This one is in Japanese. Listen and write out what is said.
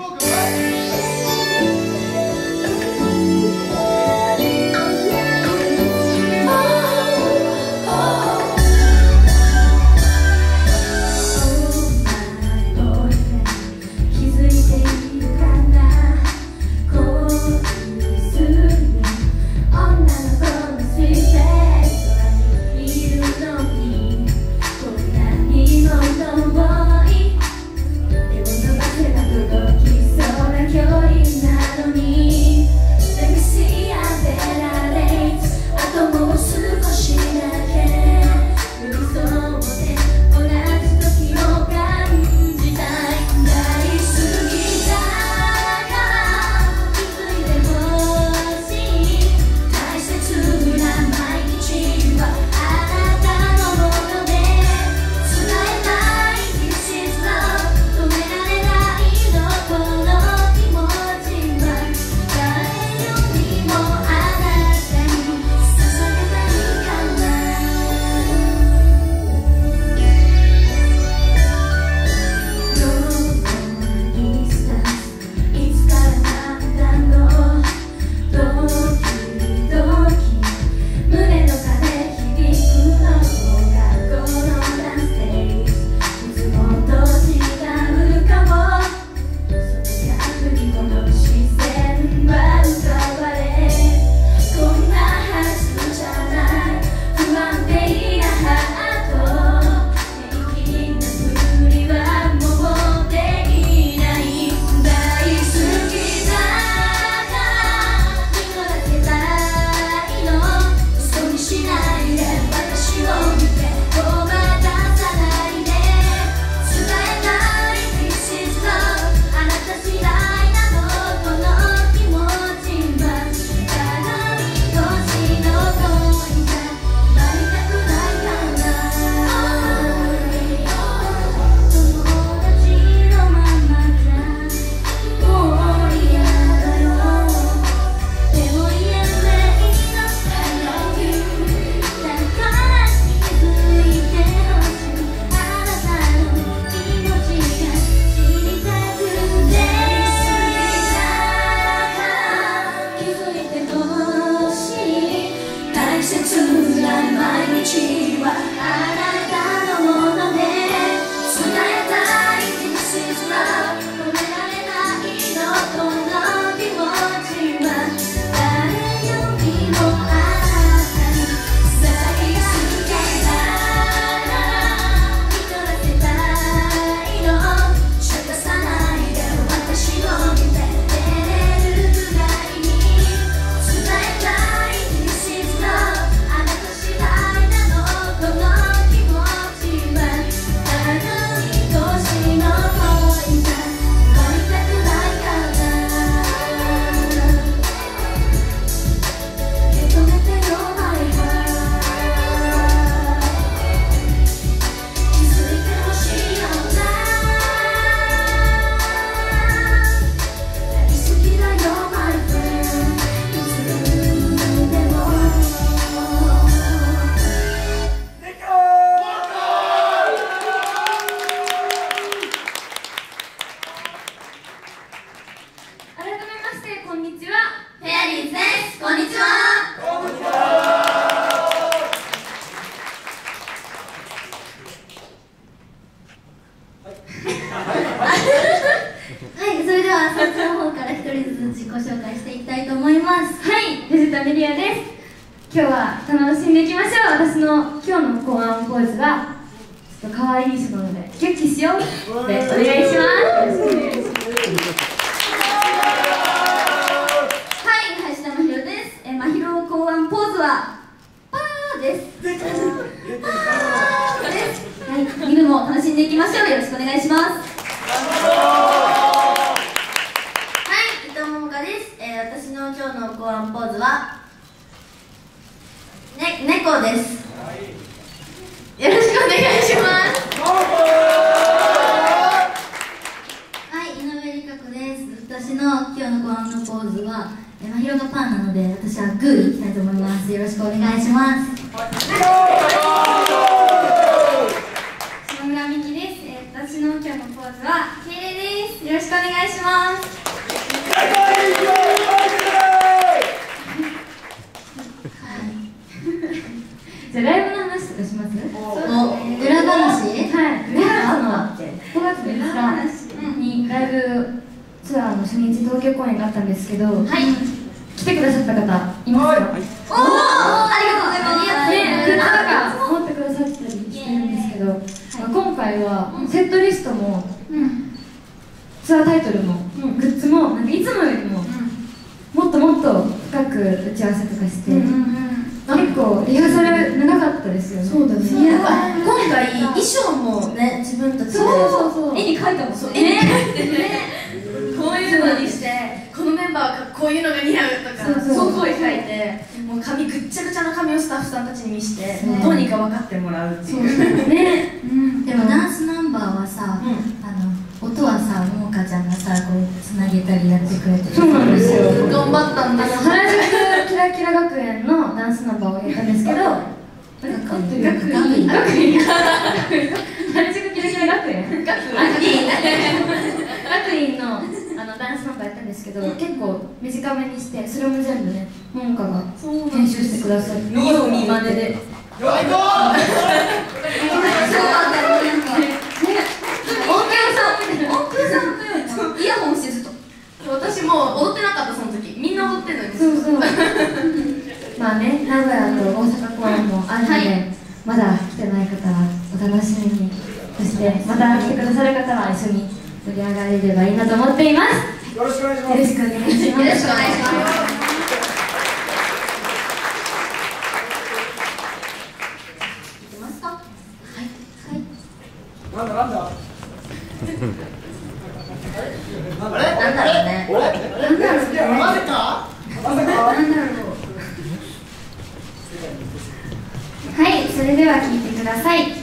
Welcome. います。はい藤田メリアです。今日は楽しんでいきましょう。私の今日の考案ポーズはちょっと可愛い人なのでキュッキュしよう。でお願いします。よいはい橋田真宙です。え真宙考案ポーズはパーです。パーです。はい、犬も楽しんでいきましょう。よろしくお願いします。考案ポーズは、ね、猫です、はい、よろしくお願いします。はい井上理香子です。私の今日の考案のポーズは山広ひろがパンなので私はグーいきたいと思います。よろしくお願いします。島村美希です、私の今日のポーズは敬礼です。よろしくお願いします。の初日東京公演があったんですけど、はい。来てくださった方いますか、おおありがとうございます。ね、グッズとか持ってくださったりしてるんですけど、まあ今回はセットリストも、ツアータイトルも、グッズもなんかいつもよりも、もっともっと深く打ち合わせとかして、結構リハーサル長かったですよね。そうだいや今回衣装もね自分たちでそうそうそう。絵に描いたもんそう絵に描いてねこういうのにしてこのメンバーはこういうのが似合うとかそうそうそう声書いてもう髪ぐっちゃぐちゃな髪をスタッフさんたちに見してどうにか分かってもらうっていう。ね。でもダンスナンバーはさ、あの音はさももかちゃんがさこうつなげたりやってくれてそうなんですよ。頑張ったんです。原宿キラキラ学園のダンスナンバーをやったんですけど学学院院学院原宿キラキラ学園。学あいい学院のあのダンスナンバーやったんですけど、結構短めにしてそれも全部ねももかが編集してくださって見よう見まねで。よイヤホンしてずっと私もう踊ってなかったその時。みんな踊ってんのにそうそうまあね名古屋と大阪公演もあるので、まだ来てない方はお楽しみにそしてまた来てくださる方は一緒に盛り上がれればいいなと思っています。よろしくお願いします。よろしくお願いしますよろしくお願いしますいきますかはいなんだなんだなんだろうねなんだろうねまさかまさかはいそれでは聞いてください。